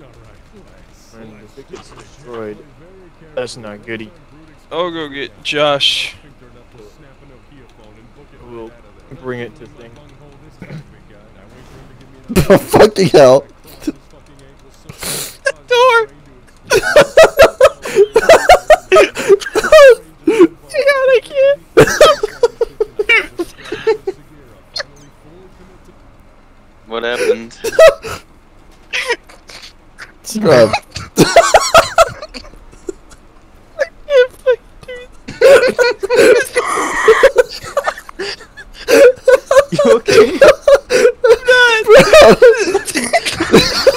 And if it gets destroyed, that's not goody. I'll go get Josh. We'll bring it to thing. Fucking hell. Door! God, I can't. What happened? Scrub. you okay? Bro.